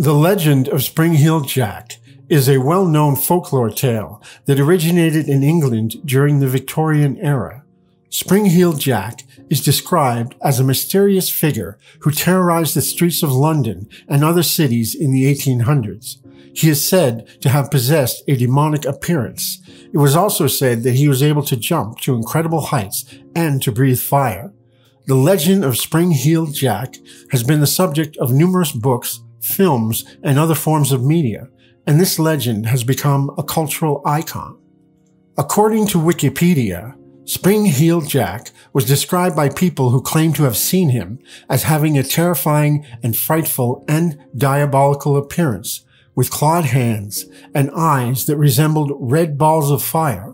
The legend of Spring-Heeled Jack is a well-known folklore tale that originated in England during the Victorian era. Spring-Heeled Jack is described as a mysterious figure who terrorized the streets of London and other cities in the 1800s. He is said to have possessed a demonic appearance. It was also said that he was able to jump to incredible heights and to breathe fire. The legend of Spring-Heeled Jack has been the subject of numerous books, films, and other forms of media, and this legend has become a cultural icon. According to Wikipedia, Spring-Heeled Jack was described by people who claim to have seen him as having a terrifying and frightful and diabolical appearance, with clawed hands and eyes that resembled red balls of fire